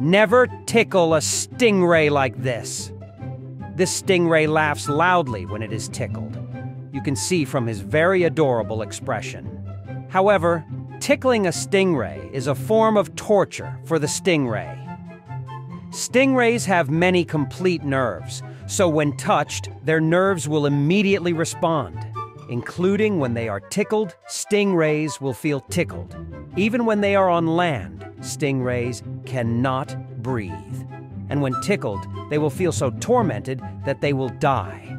Never tickle a stingray like this. This stingray laughs loudly when it is tickled. You can see from his very adorable expression. However, tickling a stingray is a form of torture for the stingray. Stingrays have many complete nerves, so when touched, their nerves will immediately respond. Including when they are tickled, stingrays will feel tickled. Even when they are on land, stingrays cannot breathe. And when tickled, they will feel so tormented that they will die.